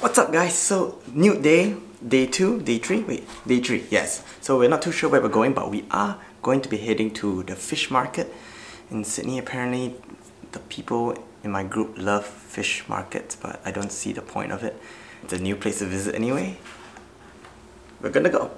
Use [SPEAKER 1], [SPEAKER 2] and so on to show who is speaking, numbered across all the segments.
[SPEAKER 1] What's up guys? So, new day, day 2, day 3, wait, day 3, yes. So we're not too sure where we're going, but we are going to be heading to the fish market in Sydney. Apparently, the people in my group love fish markets, but I don't see the point of it. It's a new place to visit anyway. We're gonna go.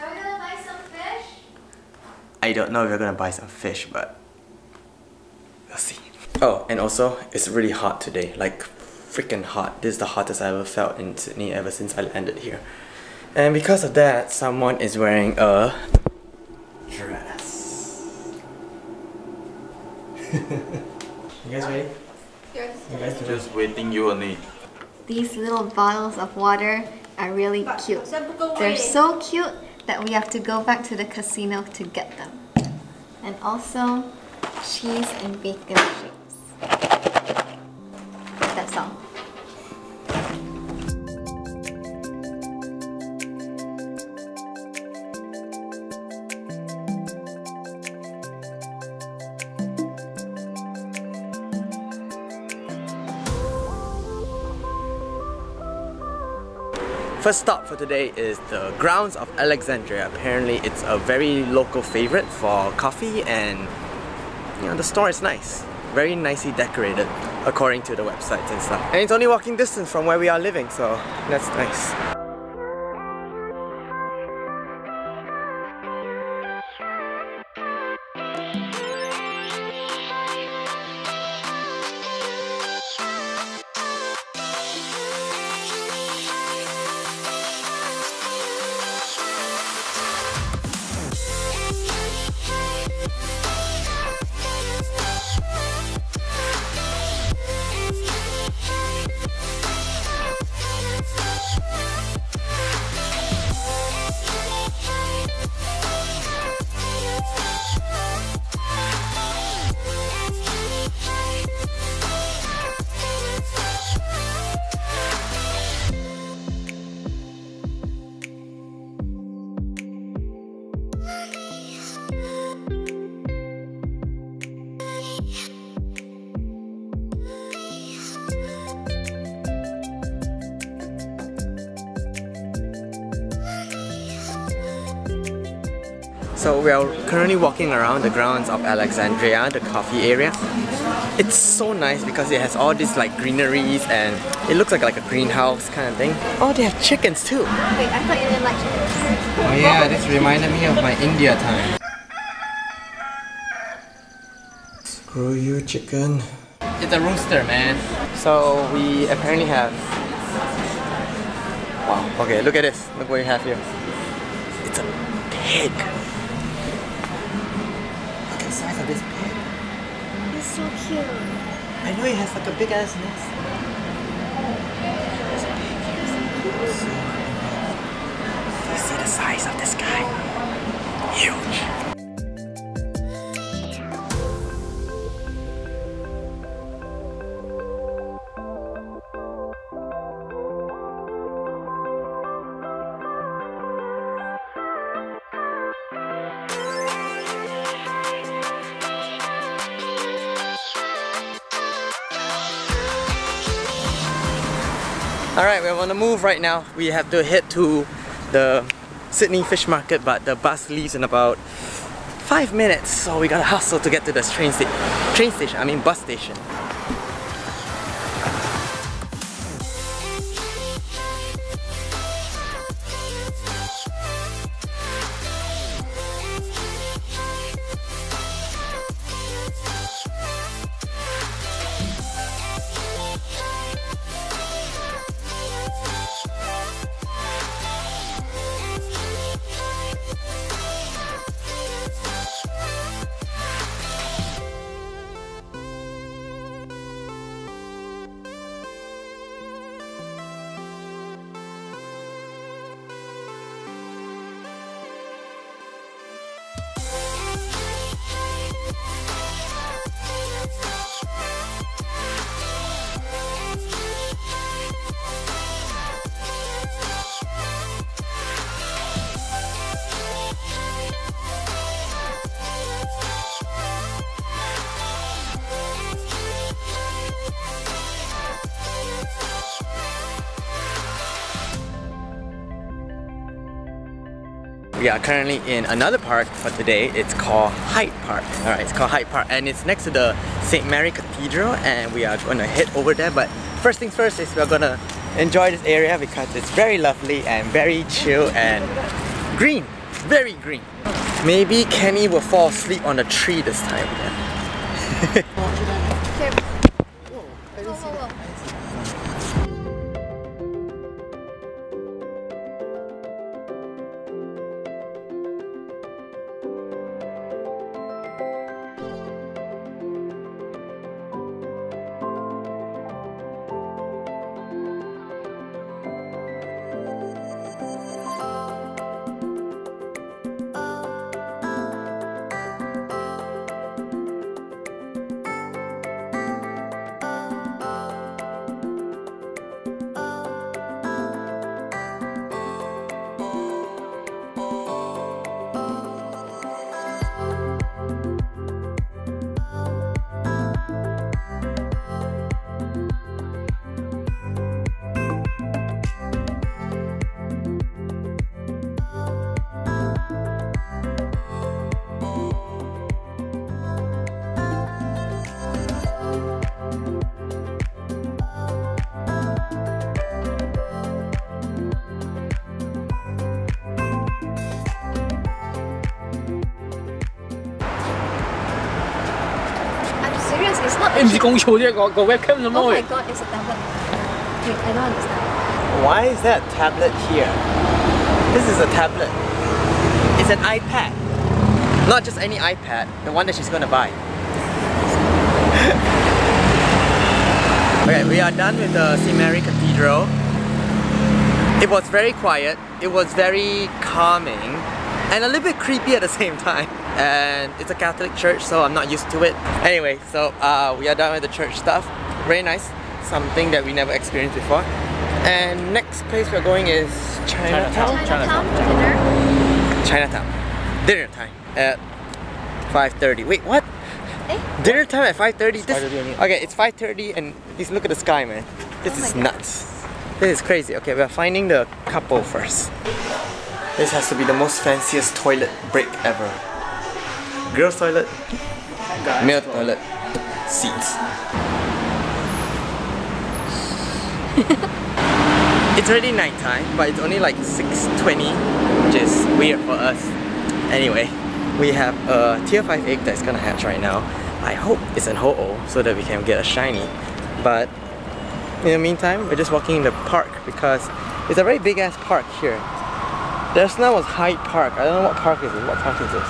[SPEAKER 2] Are we gonna buy some fish?
[SPEAKER 1] I don't know if we're gonna buy some fish, but we'll see. Oh, and also, it's really hot today. Like, freaking hot. This is the hottest I ever felt in Sydney ever since I landed here. And because of that, someone is wearing a dress. you guys ready?
[SPEAKER 2] Yes.
[SPEAKER 1] You guys ready?
[SPEAKER 3] Just waiting you only.
[SPEAKER 2] These little bottles of water are really cute. They're so cute that we have to go back to the casino to get them. And also cheese and bacon shakes.
[SPEAKER 1] First stop for today is the grounds of Alexandria. Apparently it's a very local favorite for coffee and you know the store is nice. Very nicely decorated according to the websites and stuff. And it's only walking distance from where we are living so that's nice. So we are currently walking around the grounds of Alexandria, the coffee area. It's so nice because it has all these like greeneries and it looks like like a greenhouse kind of thing. Oh, they have chickens too.
[SPEAKER 2] Wait, I thought you didn't like chickens.
[SPEAKER 1] Oh yeah, this reminded me of my India time. Screw you, chicken. It's a rooster, man. So we apparently have. Wow. Okay, look at this. Look what we have here. It's a pig.
[SPEAKER 2] So cute.
[SPEAKER 1] I know it has like a big ass nest. There's a pig here. Do you see the size of this guy? Huge. Alright, we're on the move right now. We have to head to the Sydney Fish Market, but the bus leaves in about five minutes, so we gotta hustle to get to this train, sta train station, I mean bus station. We are currently in another park for today. It's called Hyde Park. Alright, it's called Hyde Park and it's next to the St. Mary Cathedral and we are gonna head over there. But first things first is we're gonna enjoy this area because it's very lovely and very chill and green. Very green. Maybe Kenny will fall asleep on the tree this time.
[SPEAKER 3] 你唔知讲错啫，个个 webcam 咁
[SPEAKER 2] Oh
[SPEAKER 3] 样
[SPEAKER 2] my god, it's a tablet. Wait, I don't understand.
[SPEAKER 1] Why is that tablet here? This is a tablet. It's an iPad. Not just any iPad, the one that she's gonna buy. okay, we are done with the St. Mary Cathedral. It was very quiet, it was very calming, and a little bit creepy at the same time. And it's a Catholic church, so I'm not used to it. Anyway, so uh, we are done with the church stuff. Very nice, something that we never experienced before. And next place we're going is Chinatown.
[SPEAKER 2] Chinatown dinner.
[SPEAKER 1] Chinatown. Dinner time at 5.30. Wait, what?
[SPEAKER 2] Eh?
[SPEAKER 1] Dinner time at 5.30? This, okay, it's 5.30 and please look at the sky, man. This
[SPEAKER 2] Oh
[SPEAKER 1] is
[SPEAKER 2] God.
[SPEAKER 1] nuts. This is crazy. Okay, we're finding the couple first. This has to be the most fanciest toilet break ever. Girls toilet, male toilet, seats. it's already nighttime, but it's only like 6.20, which is weird for us. Anyway, we have a tier 5 egg that's gonna hatch right now. I hope it's an ho-oh so that we can get a shiny. But in the meantime, we're just walking in the park because it's a very big ass park here. There's now was Hyde Park. I don't know what park is it. What park is this? Um.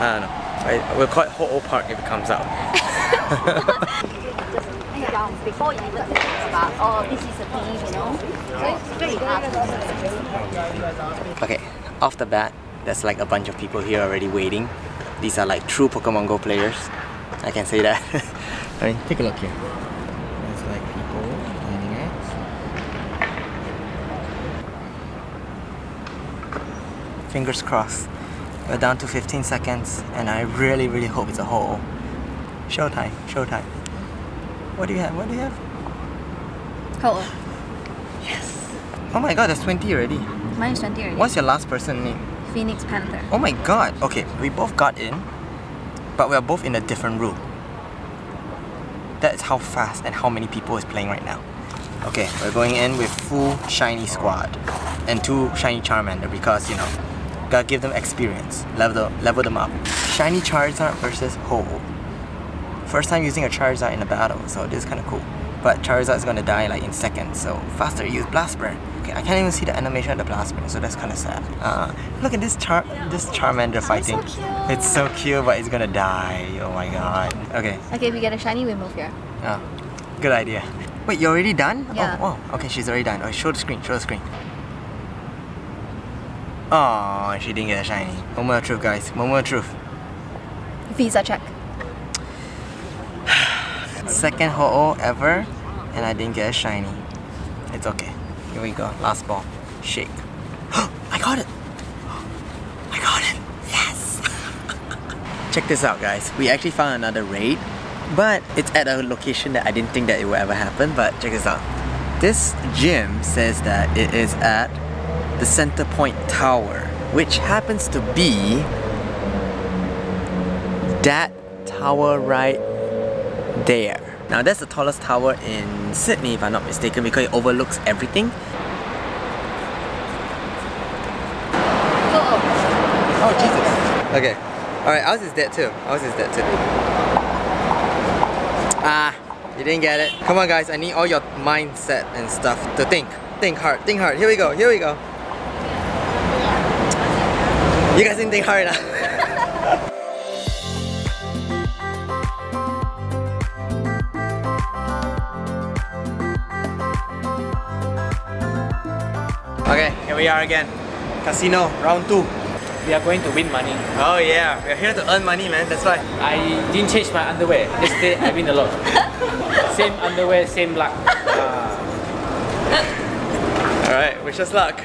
[SPEAKER 1] I don't know. I, we'll call it Ho-Oh Park if it comes out.
[SPEAKER 4] before you even think about, oh, this is a game, you know. So it's very hard.
[SPEAKER 1] Okay, off the bat, there's like a bunch of people here already waiting. These are like true Pokemon Go players. I can say that. I mean, take a look here. There's like people lining up. Fingers crossed. We're down to 15 seconds, and I really, really hope it's a Ho-Oh. Showtime, showtime. What do you have? What do you have?
[SPEAKER 2] Hello. Yes.
[SPEAKER 1] Oh my god, there's 20 already.
[SPEAKER 2] Mine is 20 already.
[SPEAKER 1] What's your last person name?
[SPEAKER 2] Phoenix Panther.
[SPEAKER 1] Oh my god. Okay, we both got in, but we are both in a different room. That's how fast and how many people is playing right now. Okay, we're going in with full shiny squad and two shiny Charmander because you know, gotta give them experience, level level them up. Shiny Charizard versus Ho-Oh. First time using a Charizard in a battle, so this is kind of cool. But Charizard is gonna die like in seconds, so faster use Blast Burn. Okay, I can't even see the animation of the Blast Burn, so that's kind of sad. Uh, look at this Char this Charmander fighting.
[SPEAKER 2] cute.
[SPEAKER 1] It's so cute, but it's gonna die. Oh my god. Okay,
[SPEAKER 2] Okay, if we get a shiny, we move here.
[SPEAKER 1] Oh, good idea. Wait, you're already done?
[SPEAKER 2] Yeah.
[SPEAKER 1] Oh, oh, okay, she's already done. Oh, show the screen, show the screen. Oh, she didn't get a shiny. Moment of truth, guys. Moment of truth.
[SPEAKER 2] Visa check.
[SPEAKER 1] Second Ho-Oh ever, and I didn't get a shiny. It's okay. Here we go. Last ball. Shake. I got it! I got it! Yes! Check this out, guys. We actually found another raid, but it's at a location that I didn't think that it would ever happen. But check this out. This gym says that it is at the Centrepoint Tower. which happens to be that tower right there. Now that's the tallest tower in Sydney if I'm not mistaken because it overlooks everything. Oh Jesus. Okay. Alright, ours is dead too. Ours is dead too. Ah, you didn't get it. Come on guys, I need all your mindset and stuff to think. Think hard, think hard. Here we go, here we go. You guys didn't think hard enough. okay, here we are again. Casino, round two.
[SPEAKER 3] We are going to win money.
[SPEAKER 1] Oh yeah, we're here to earn money man, that's why.
[SPEAKER 3] I didn't change my underwear. Yesterday I win a lot. same underwear, same luck. Ah.
[SPEAKER 1] Alright, wish us luck.